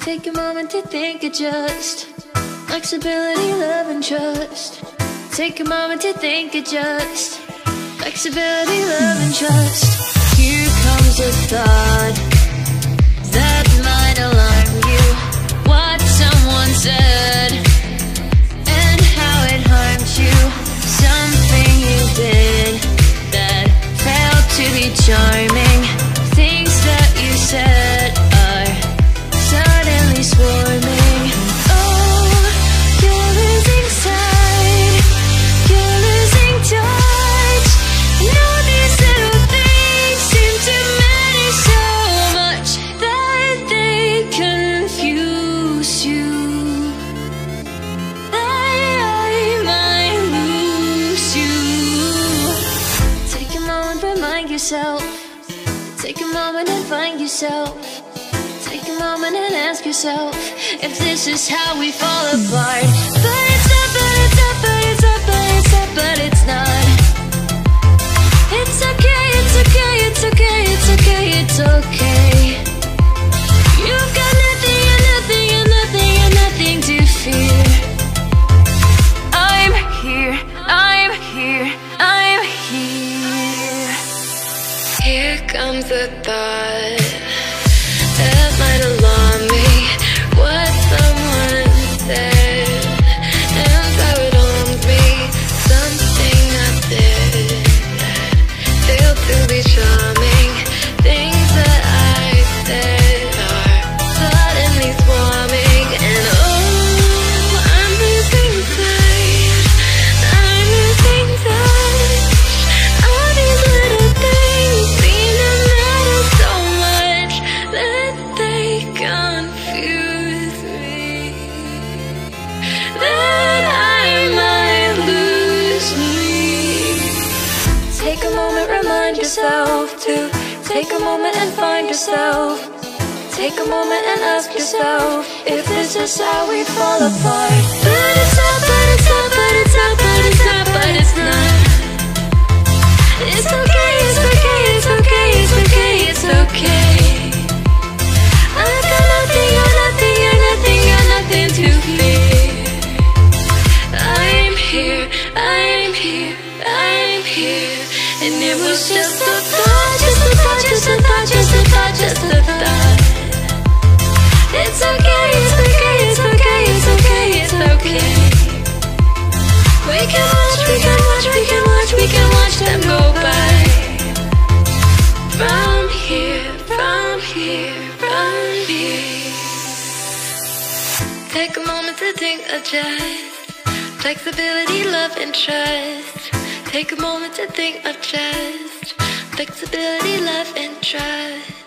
Take a moment to think, adjust. Flexibility, love, and trust. Take a moment to think, adjust. Flexibility, love, and trust. Here comes a thought that might alarm you. What someone said and how it harmed you. Something you did that failed to be charming. Things that you said yourself. Take a moment and find yourself. Take a moment and ask yourself if this is how we fall apart. But comes a thought remind yourself to take a moment and find yourself. Take a moment and ask yourself if this is how we fall apart. But it's not, but it's not, but it's not, but it's not, but it's not. Just a just a just a just a just a. It's okay, it's okay, it's okay, it's okay, it's okay. We can watch, we can watch, we can watch, we can watch them go by. From here, from here, from here. Take a moment to think, adjust. Flexibility, love, and trust. Take a moment to think, adjust. Flexibility, love, and trust.